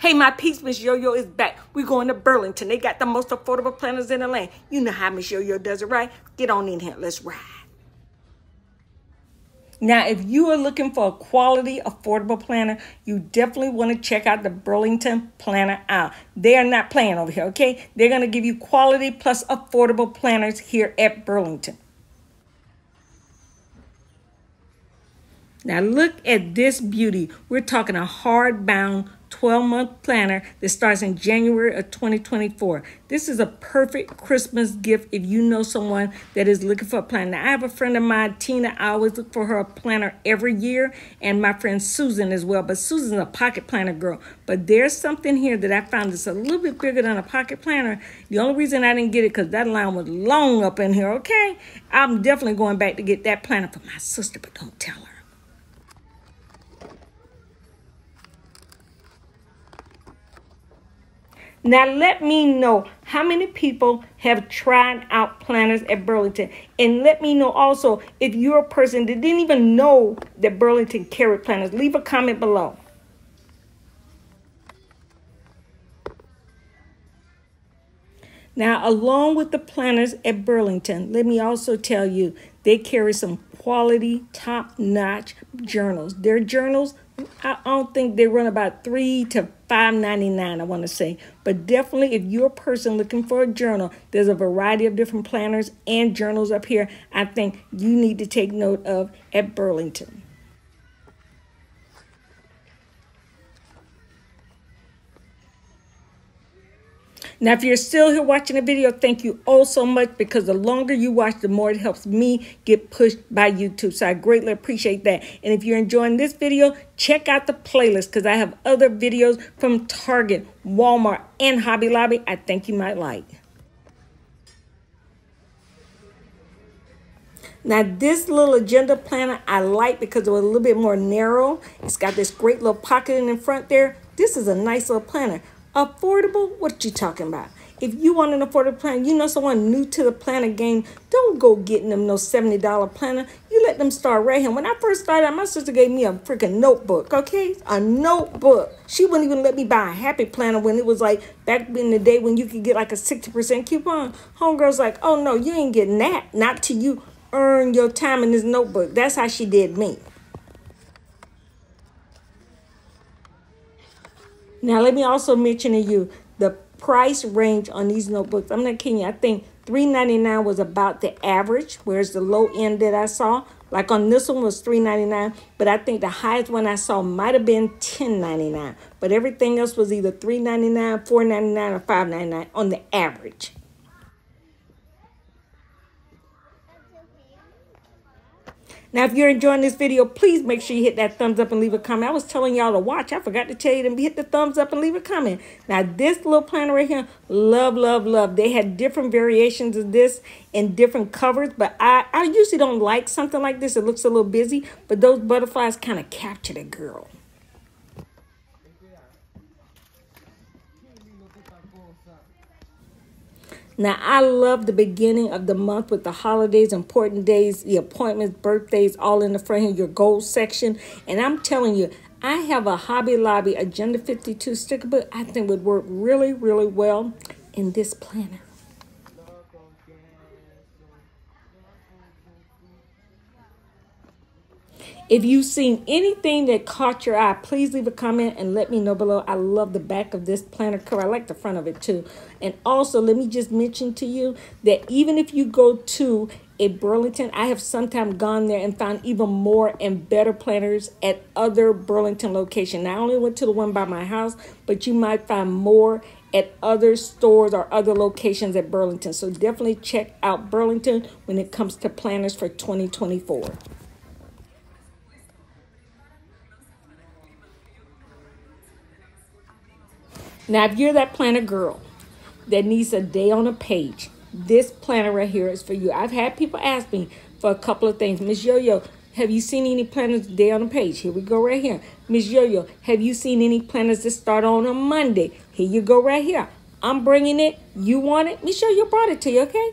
Hey, my peeps, Miss Yo-Yo is back. We're going to Burlington. They got the most affordable planners in the land. You know how Miss Yo-Yo does it, right? Get on in here. Let's ride. Now, if you are looking for a quality, affordable planner, you definitely want to check out the Burlington Planner out. They are not playing over here, okay? They're going to give you quality plus affordable planners here at Burlington. Now, look at this beauty. We're talking a hardbound 12 month planner that starts in January of 2024. This is a perfect Christmas gift if you know someone that is looking for a planner. Now, I have a friend of mine, Tina. I always look for her a planner every year, and my friend Susan as well. But Susan's a pocket planner girl. But there's something here that I found that's a little bit bigger than a pocket planner. The only reason I didn't get it because that line was long up in here, okay? I'm definitely going back to get that planner for my sister, but don't tell her. Now, let me know how many people have tried out planners at Burlington. And let me know also if you're a person that didn't even know that Burlington carried planners. Leave a comment below. Now, along with the planners at Burlington, let me also tell you they carry some quality, top notch journals. Their journals I don't think they run about three to five ninety nine. I want to say, but definitely if you're a person looking for a journal, there's a variety of different planners and journals up here. I think you need to take note of at Burlington. Now, if you're still here watching the video, thank you all so much because the longer you watch, the more it helps me get pushed by YouTube. So I greatly appreciate that. And if you're enjoying this video, check out the playlist because I have other videos from Target, Walmart, and Hobby Lobby I think you might like. Now, this little agenda planner I like because it was a little bit more narrow. It's got this great little pocket in the front there. This is a nice little planner. Affordable? What you talking about? If you want an affordable plan, you know someone new to the planner game, don't go getting them no $70 planner. You let them start right here. When I first started, my sister gave me a freaking notebook, okay? A notebook. She wouldn't even let me buy a happy planner when it was like back in the day when you could get like a 60% coupon. Homegirl's like, oh no, you ain't getting that. Not till you earn your time in this notebook. That's how she did me. Now, let me also mention to you the price range on these notebooks. I'm not kidding you. I think $3.99 was about the average, whereas the low end that I saw, like on this one was $3.99, but I think the highest one I saw might have been $10.99. But everything else was either $3.99, $4.99, or $5.99 on the average. Now, if you're enjoying this video, please make sure you hit that thumbs up and leave a comment. I was telling y'all to watch. I forgot to tell you to hit the thumbs up and leave a comment. Now, this little planner right here, love, love, love. They had different variations of this in different covers, but I, I usually don't like something like this. It looks a little busy, but those butterflies kind of capture the girl. Now, I love the beginning of the month with the holidays, important days, the appointments, birthdays, all in the front here, your goals section. And I'm telling you, I have a Hobby Lobby Agenda 52 sticker book I think would work really, really well in this planner. If you've seen anything that caught your eye, please leave a comment and let me know below. I love the back of this planner cover. I like the front of it too. And also, let me just mention to you that even if you go to a Burlington, I have sometimes gone there and found even more and better planners at other Burlington locations. I only went to the one by my house, but you might find more at other stores or other locations at Burlington. So definitely check out Burlington when it comes to planners for 2024. Now, if you're that planner girl that needs a day on a page, this planner right here is for you. I've had people ask me for a couple of things. Miss Yo-Yo, have you seen any planners day on a page? Here we go right here. Miss Yo-Yo, have you seen any planners that start on a Monday? Here you go right here. I'm bringing it. You want it? Miss Yo-Yo brought it to you, okay?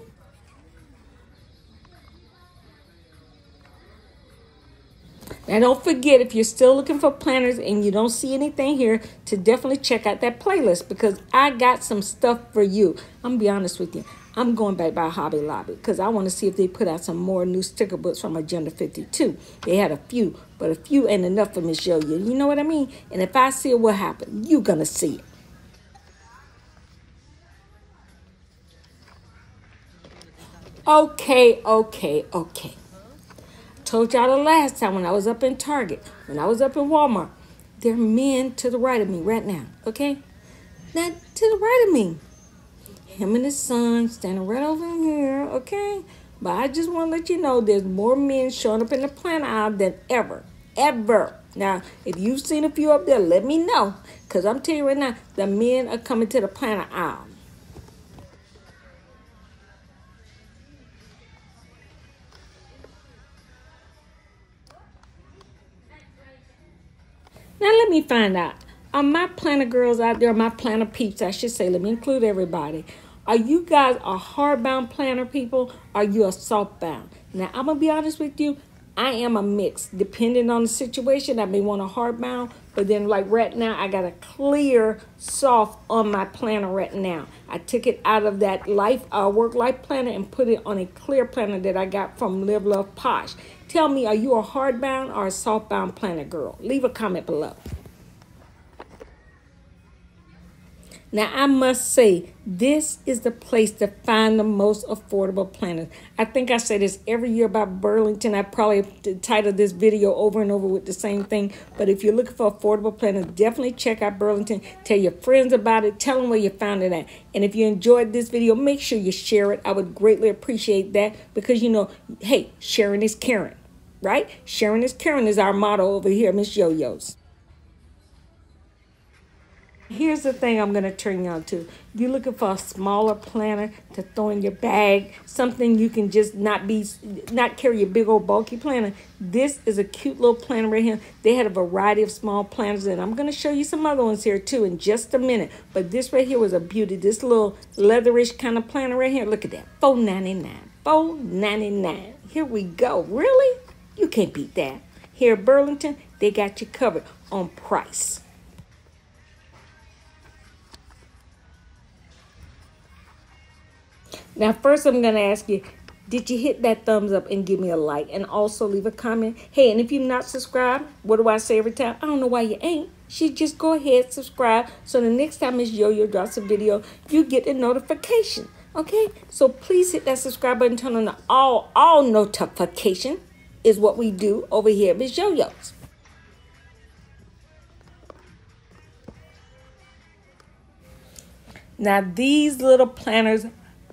Now, don't forget if you're still looking for planners and you don't see anything here, to definitely check out that playlist because I got some stuff for you. I'm gonna be honest with you. I'm going back by Hobby Lobby because I want to see if they put out some more new sticker books from Agenda 52. They had a few, but a few ain't enough for me to show you. You know what I mean? And if I see it, what happened? You're gonna see it. Okay, okay, okay. Told y'all the last time when I was up in Target, when I was up in Walmart, there are men to the right of me right now, okay? Now, to the right of me. Him and his son standing right over here, okay? But I just want to let you know there's more men showing up in the plant aisle than ever. Ever. Now, if you've seen a few up there, let me know. Because I'm telling you right now, the men are coming to the plant aisle. Now let me find out. Are my planner girls out there, my planner peeps, I should say, let me include everybody. Are you guys a hardbound planner people? Are you a softbound? Now I'm gonna be honest with you, I am a mix. Depending on the situation, I may want a hardbound, but then like right now, I got a clear soft on my planner right now. I took it out of that life uh, work life planner and put it on a clear planner that I got from Live Love Posh. Tell me, are you a hardbound or a softbound planner girl? Leave a comment below. Now, I must say, this is the place to find the most affordable planners. I think I say this every year about Burlington. I probably title this video over and over with the same thing. But if you're looking for affordable planners, definitely check out Burlington. Tell your friends about it. Tell them where you found it at. And if you enjoyed this video, make sure you share it. I would greatly appreciate that because, you know, hey, sharing is caring, right? Sharing is caring is our motto over here, Miss Yo-Yo's. Here's the thing I'm going to turn you on to. You're looking for a smaller planner to throw in your bag, something you can just not be, not carry a big old bulky planner. This is a cute little planner right here. They had a variety of small planners, and I'm going to show you some other ones here too in just a minute. But this right here was a beauty. This little leatherish kind of planner right here. Look at that, $4.99. $4.99. Here we go. Really? You can't beat that. Here at Burlington, they got you covered on price. Now, first, I'm going to ask you, did you hit that thumbs up and give me a like? And also leave a comment. Hey, and if you're not subscribed, what do I say every time? I don't know why you ain't. She just go ahead, and subscribe. So the next time Miss Yo-Yo drops a video, you get a notification. Okay? So please hit that subscribe button, turn on the all, all notification is what we do over here at Miss Yo-Yo's. Now, these little planners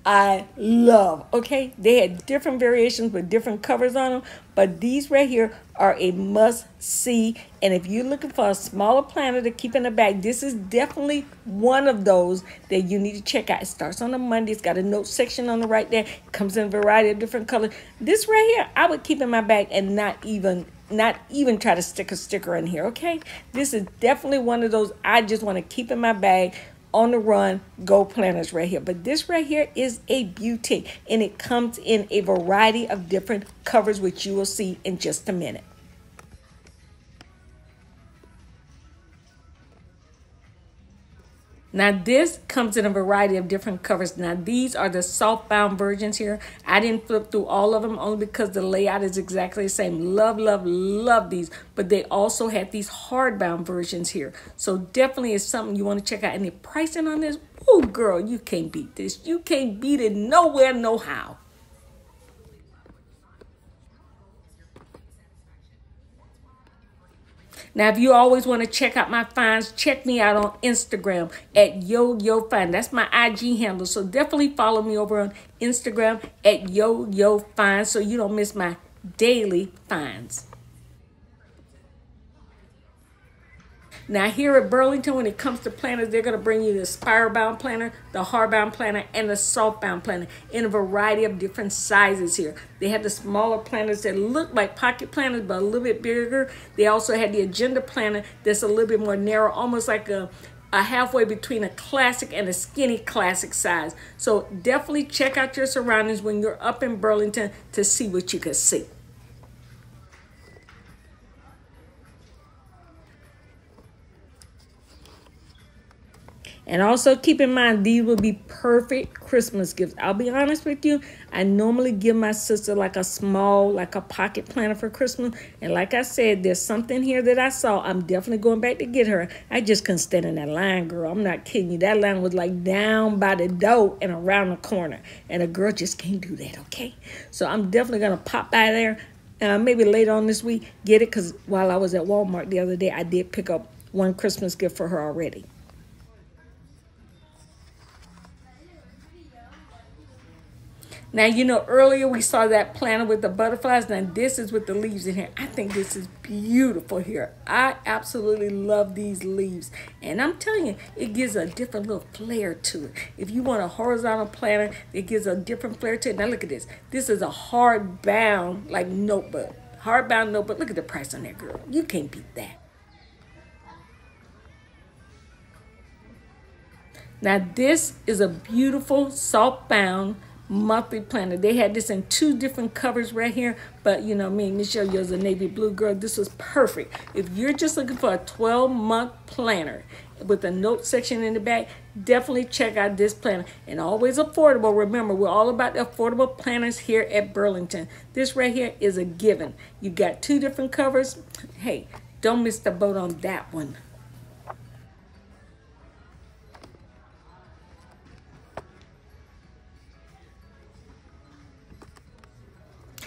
I love. Okay, they had different variations with different covers on them, but these right here are a must see. And if you're looking for a smaller planner to keep in the bag, this is definitely one of those that you need to check out. It starts on a Monday. It's got a note section on the right there. It comes in a variety of different colors. This right here, I would keep in my bag and not even not even try to stick a sticker in here, okay? This is definitely one of those I just want to keep in my bag on the run go planners right here. But this right here is a beauty and it comes in a variety of different covers, which you will see in just a minute. Now this comes in a variety of different covers. Now these are the softbound versions here. I didn't flip through all of them only because the layout is exactly the same. Love, love, love these. But they also had these hardbound versions here. So definitely is something you want to check out. And the pricing on this, oh girl, you can't beat this. You can't beat it nowhere, no how. Now, if you always want to check out my finds, check me out on Instagram at Yo Yo Find. That's my IG handle. So definitely follow me over on Instagram at Yo Yo Find so you don't miss my daily finds. Now here at Burlington, when it comes to planners, they're going to bring you the spiral bound planner, the hardbound planner, and the soft bound planner in a variety of different sizes here. They have the smaller planners that look like pocket planners, but a little bit bigger. They also had the agenda planner that's a little bit more narrow, almost like a a halfway between a classic and a skinny classic size. So definitely check out your surroundings when you're up in Burlington to see what you can see. And also keep in mind, these will be perfect Christmas gifts. I'll be honest with you, I normally give my sister like a small, like a pocket planner for Christmas. And like I said, there's something here that I saw. I'm definitely going back to get her. I just couldn't stand in that line, girl. I'm not kidding you. That line was like down by the door and around the corner. And a girl just can't do that, okay? So I'm definitely going to pop by there. Uh, maybe later on this week, get it because while I was at Walmart the other day, I did pick up one Christmas gift for her already. Now, you know, earlier we saw that planter with the butterflies. Now, this is with the leaves in here. I think this is beautiful here. I absolutely love these leaves. And I'm telling you, it gives a different little flair to it. If you want a horizontal planter, it gives a different flair to it. Now, look at this. This is a hard-bound, like, notebook. Hardbound notebook. Look at the price on that, girl. You can't beat that. Now, this is a beautiful, soft-bound monthly planner. They had this in two different covers right here, but you know, me Michelle, you're a navy blue girl. This was perfect. If you're just looking for a 12 month planner with a note section in the back, definitely check out this planner. And always affordable. Remember, we're all about the affordable planners here at Burlington. This right here is a given. You got two different covers. Hey, don't miss the boat on that one.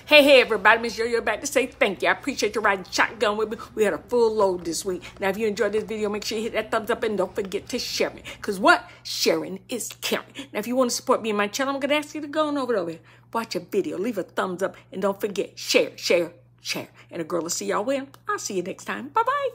Hey, hey, everybody. Miss Yo-Yo back to say thank you. I appreciate you riding shotgun with me. We had a full load this week. Now, if you enjoyed this video, make sure you hit that thumbs up and don't forget to share me. Because what? Sharing is caring. Now, if you want to support me and my channel, I'm going to ask you to go on over there. Watch a video. Leave a thumbs up. And don't forget, share, share, share. And a girl will see y'all when. I'll see you next time. Bye-bye.